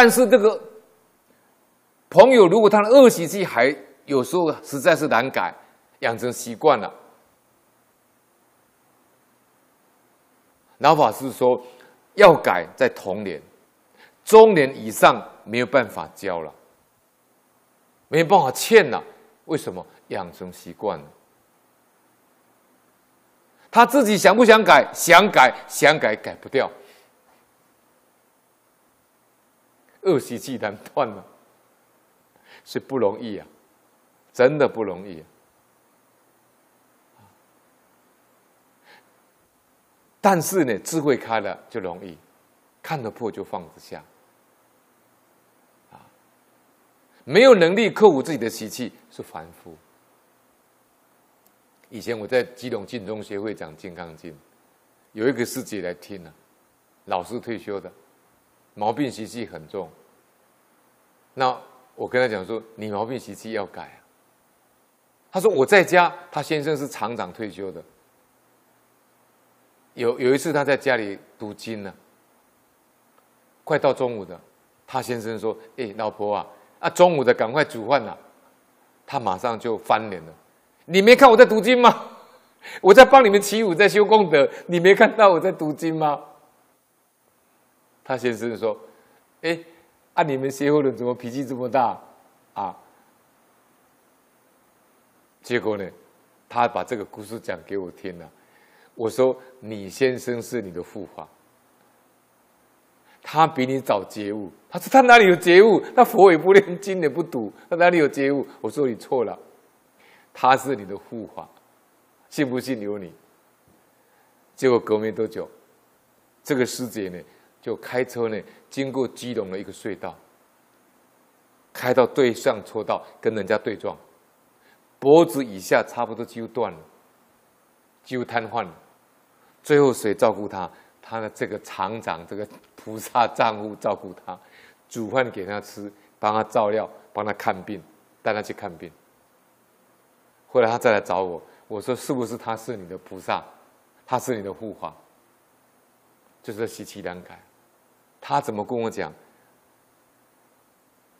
但是这个朋友，如果他的恶习气还有时候实在是难改，养成习惯了，老法师说要改在童年，中年以上没有办法教了，没办法劝了。为什么？养成习惯了。他自己想不想改？想改，想改，改不掉。恶习气难断了，是不容易啊，真的不容易。但是呢，智慧开了就容易，看得破就放得下。啊，没有能力克服自己的习气是凡夫。以前我在基隆晋中学会讲《金刚经》，有一个师姐来听了，老师退休的，毛病习气很重。那我跟他讲说：“你毛病习气要改啊。”他说：“我在家，他先生是厂长退休的。有有一次他在家里读经呢，快到中午的，他先生说：‘哎，老婆啊，啊中午的赶快煮饭了。’他马上就翻脸了。”你没看我在读经吗？我在帮你们起舞，在修功德。你没看到我在读经吗？他先生说：“哎，啊，你们协会的怎么脾气这么大啊？”结果呢，他把这个故事讲给我听了。我说：“你先生是你的护法，他比你早觉悟。”他说：“他哪里有觉悟？他佛也不念经也不读，他哪里有觉悟？”我说：“你错了。”他是你的护法，信不信由你。结果隔没多久，这个师姐呢就开车呢经过基隆的一个隧道，开到对向车道跟人家对撞，脖子以下差不多几乎断了，几乎瘫痪了。最后谁照顾他？他的这个厂长，这个菩萨丈夫照顾他，煮饭给他吃，帮他照料，帮他看病，带他去看病。后来他再来找我，我说是不是他是你的菩萨，他是你的护法，就是习气难改。他怎么跟我讲？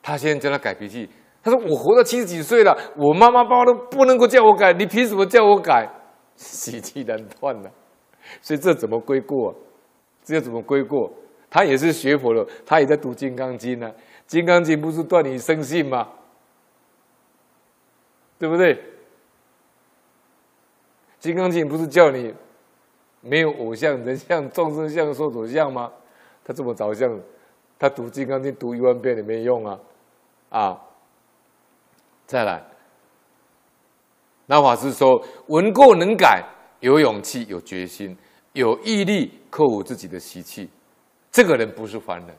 他先叫他改脾气。他说我活到七十几岁了，我妈妈爸爸都不能够叫我改，你凭什么叫我改？习气难断了。所以这怎么归过？这怎么归过？他也是学佛了，他也在读《金刚经》呢，《金刚经》不是断你生性吗？对不对？《金刚经》不是叫你没有偶像、人像、众生像、寿者像吗？他这么着相，他读《金刚经》读一万遍也没用啊！啊，再来，那法师说：闻过能改，有勇气、有决心、有毅力，克服自己的习气，这个人不是凡人。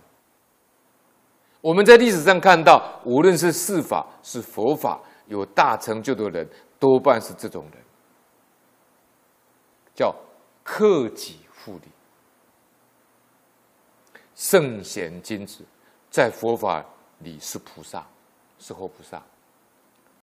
我们在历史上看到，无论是世法是佛法，有大成就的人，多半是这种人。叫克己复礼，圣贤君子，在佛法里是菩萨，是活菩萨。